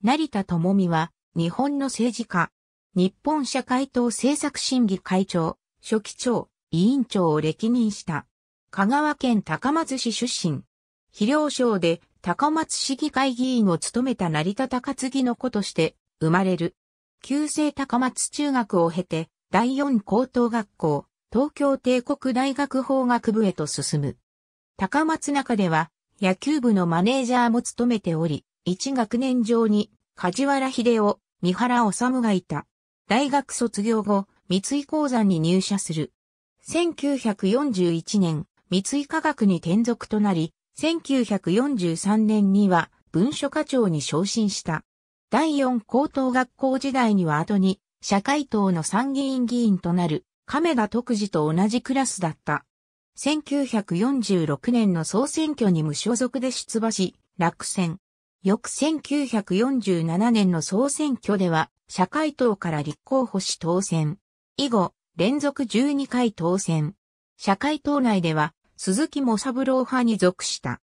成田智美は、日本の政治家、日本社会党政策審議会長、書記長、委員長を歴任した。香川県高松市出身。肥料省で高松市議会議員を務めた成田高次の子として生まれる。旧制高松中学を経て、第四高等学校、東京帝国大学法学部へと進む。高松中では野球部のマネージャーも務めており、一学年上に梶原秀夫、三原治がいた。大学卒業後、三井鉱山に入社する。1941年、三井科学に転属となり、1943年には文書課長に昇進した。第四高等学校時代には後に社会党の参議院議員となる亀田徳次と同じクラスだった。1946年の総選挙に無所属で出馬し、落選。翌1947年の総選挙では、社会党から立候補し当選。以後、連続12回当選。社会党内では、鈴木も三郎派に属した。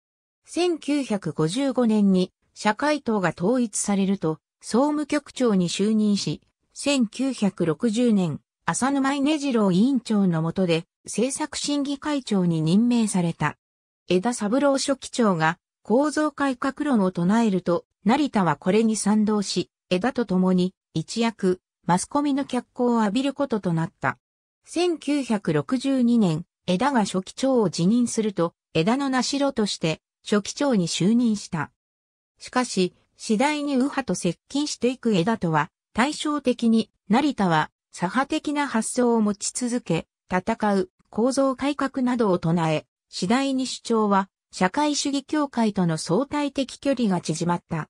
1955年に社会党が統一されると、総務局長に就任し、1960年、浅沼稲次郎委員長の下で政策審議会長に任命された。枝三郎書記長が構造改革論を唱えると、成田はこれに賛同し、枝と共に一躍マスコミの脚光を浴びることとなった。1962年、枝が書記長を辞任すると、枝の名代として書記長に就任した。しかし、次第に右派と接近していく枝とは、対照的に、成田は、左派的な発想を持ち続け、戦う、構造改革などを唱え、次第に主張は、社会主義協会との相対的距離が縮まった。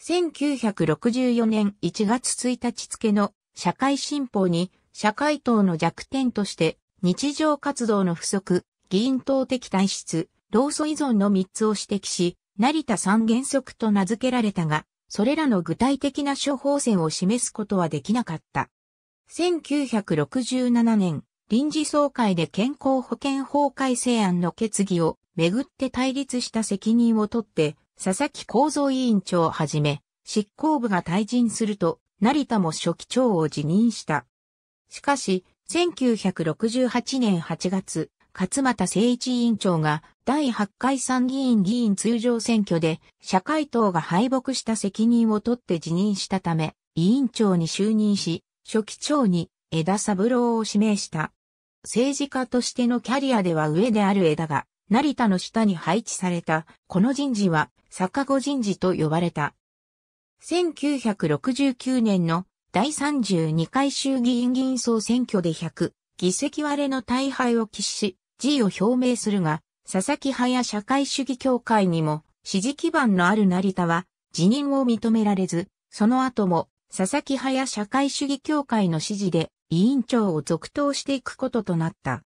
1964年1月1日付の社会新報に、社会党の弱点として、日常活動の不足、議員党的体質、労組依存の3つを指摘し、成田三原則と名付けられたが、それらの具体的な処方箋を示すことはできなかった。1967年、臨時総会で健康保険法改正案の決議をめぐって対立した責任を取って、佐々木幸三委員長をはじめ、執行部が退陣すると、成田も書記長を辞任した。しかし、1968年8月、勝又誠一委員長が第8回参議院議員通常選挙で社会党が敗北した責任を取って辞任したため、委員長に就任し、書記長に枝三郎を指名した。政治家としてのキャリアでは上である枝が、成田の下に配置された、この人事は、坂子人事と呼ばれた。1969年の第32回衆議院議員総選挙で100議席割れの大敗を喫し、辞意を表明するが、佐々木派や社会主義協会にも支持基盤のある成田は辞任を認められず、その後も佐々木派や社会主義協会の支持で委員長を続投していくこととなった。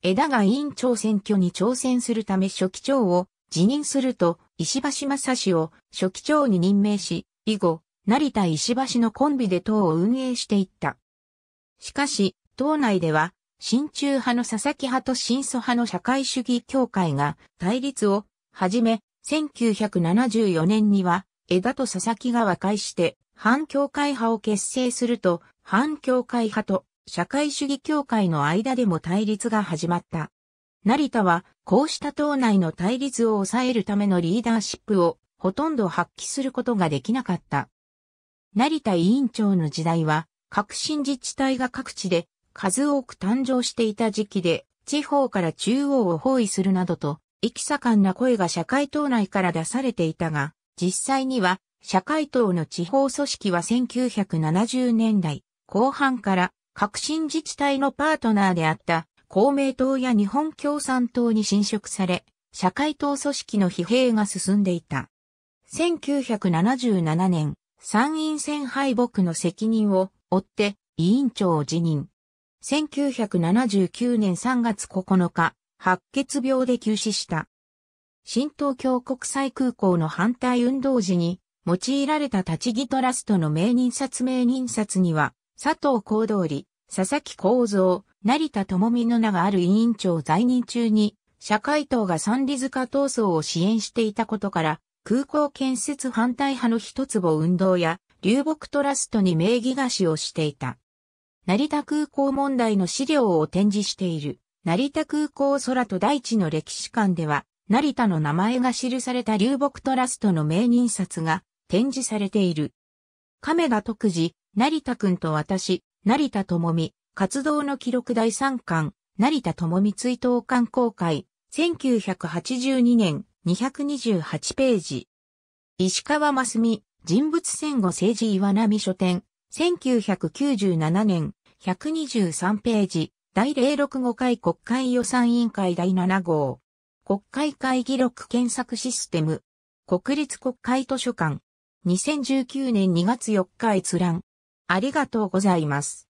枝が委員長選挙に挑戦するため書記長を辞任すると石橋正氏を書記長に任命し、以後、成田石橋のコンビで党を運営していった。しかし、党内では親中派の佐々木派と新祖派の社会主義協会が対立を始め、1974年には枝と佐々木が和解して反協会派を結成すると、反協会派と社会主義協会の間でも対立が始まった。成田はこうした党内の対立を抑えるためのリーダーシップをほとんど発揮することができなかった。成田委員長の時代は、革新自治体が各地で数多く誕生していた時期で、地方から中央を包囲するなどと、息盛んな声が社会党内から出されていたが、実際には、社会党の地方組織は1970年代後半から革新自治体のパートナーであった公明党や日本共産党に侵食され、社会党組織の疲弊が進んでいた。1977年、参院選敗北の責任を負って委員長を辞任。1979年3月9日、白血病で急死した。新東京国際空港の反対運動時に用いられた立ち木トラストの名人札名人札には、佐藤幸通、佐々木幸三、成田智美の名がある委員長在任中に、社会党が三里塚闘争を支援していたことから、空港建設反対派の一坪運動や流木トラストに名義貸しをしていた。成田空港問題の資料を展示している成田空港空と大地の歴史館では成田の名前が記された流木トラストの名人札が展示されている。亀田徳次、成田くんと私、成田智美、活動の記録第3巻、成田智美追悼館公開、1982年、228ページ。石川真澄、人物戦後政治岩波書店、1997年、123ページ、第065回国会予算委員会第7号。国会会議録検索システム。国立国会図書館。2019年2月4日閲覧。ありがとうございます。